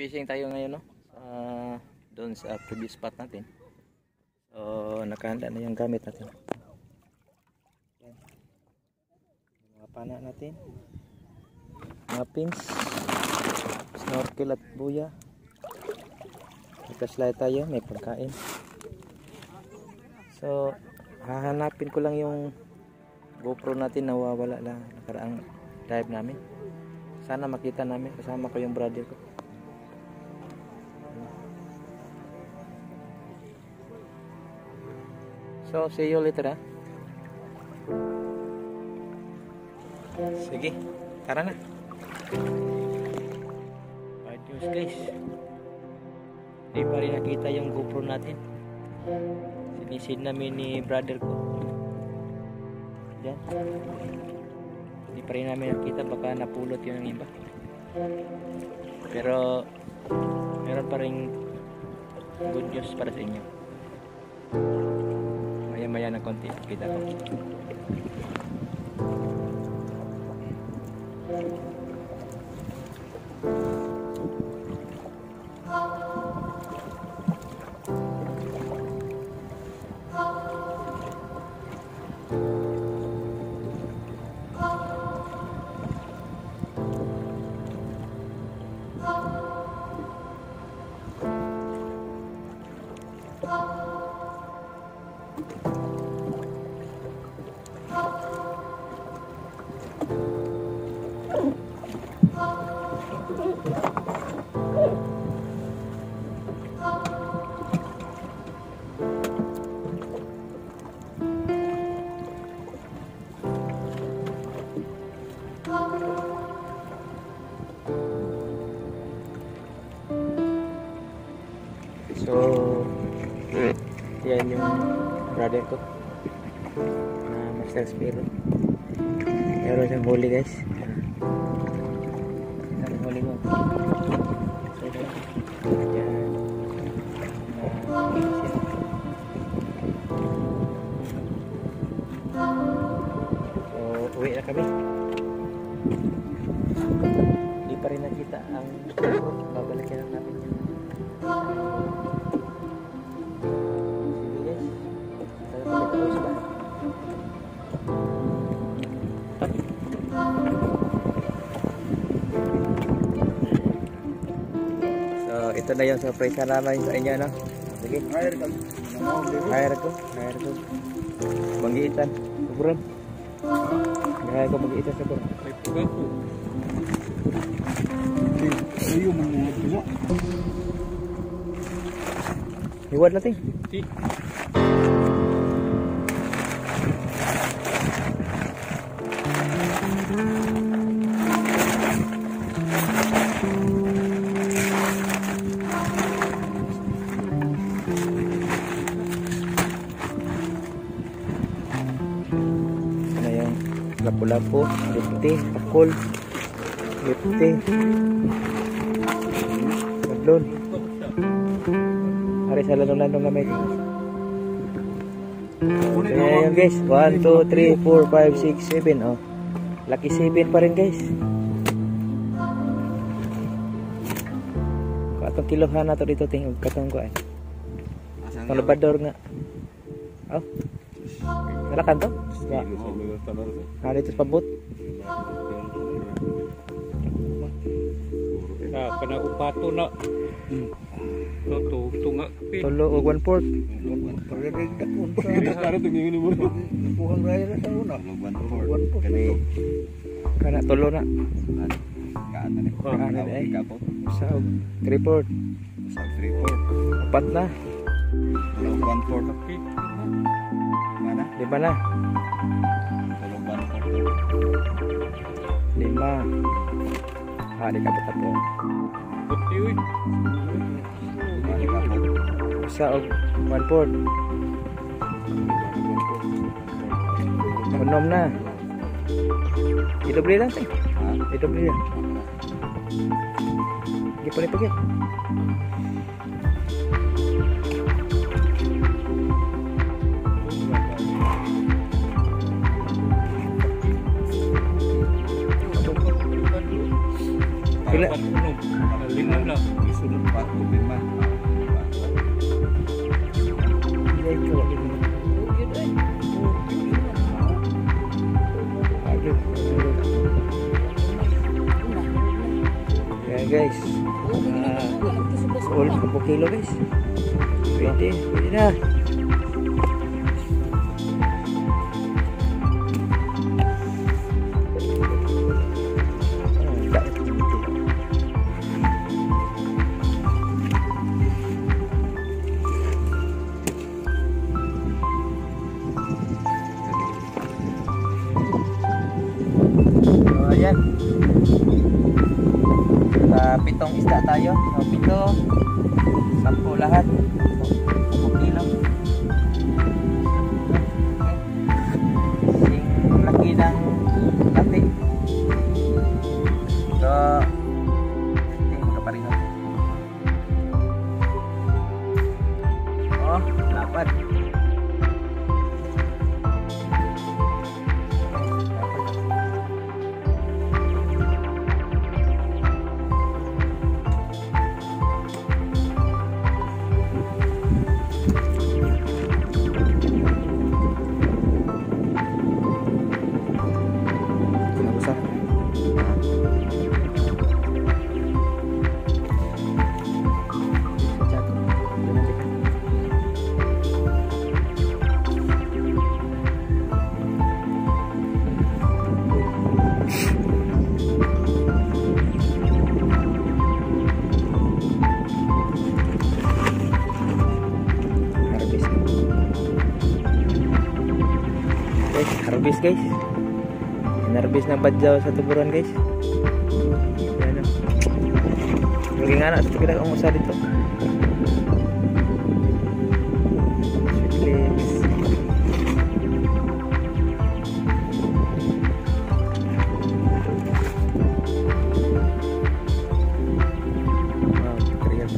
fishing tayo ngayon no. Uh, doon sa previous spot natin. So nakahanda na yung gamit natin. Mga pana natin. Mga pins. Snorkel at buya. Flashlight tayo, may pagkain. So hahanapin ko lang yung GoPro natin nawawala lang nakaraang dive namin. Sana makita namin kasama ko yung brother ko. So, see you later ha. Sige, tara na. Bad news guys. Hindi pa rin nakita yung GoPro natin. Sinisid namin ni brother ko. Diyan. Hindi pa rin namin nakita baka napulot yun ng iba. Pero meron pa rin good news para sa inyo maya ng konti. Kita ko So, mm, yan yung brother ko na Master Spiro. Meron siyang huli guys. Ang huli mo. So. Yan. Ito na yung surprise na namin sa inyo, no? Sige. Hire ka. Hire ko. Hire ko. Manggiitan. Saburan. Hire ko manggiitan saburan. Ay, puga ko. Iyo mo mga tuwa. Hiwad natin. Ti. Lapu-lapu, lipti, pakul, lipti, sablon. Hari sa lanong-lanong gamay. Kaya yun guys, 1, 2, 3, 4, 5, 6, 7. Oh. Lucky 7 pa rin guys. Katong kilohan na to dito tingog katong ko ay. Ang labador nga. Oh. Nalakan to? Ya. Ah, dito sa pabot. Ah, kana upato na. Toto, tunga pi. Tulo o one fourth. Para tumingin mo. Bukan raya na sa una. One four. Kani Kana tulo na. kaan na ni. Ano na eh. Kapo. Sa three fourth. Sa three four. Apat na. One four. Mana? Lima na. Tulog one four. Lima. Ah, di ka po. Buti uy. Mali kapo. Isa o one fourth. Unom na. Idobre lang tayo. Ha? Idobre lang. Hindi pa Apat puno. Lima lang. Isunod pa ko lima. Ya guys. Uh, all berapa kilo guys? Pwede, pwede na. So, ayan. Sa pitong isda tayo. So, pito. Sampu lahat. So, 10 kilo. nervous guys. Inarbis ng badyaw sa tuburan guys. Ayan Lagi nga na, sa ang usa dito Wow, terlihat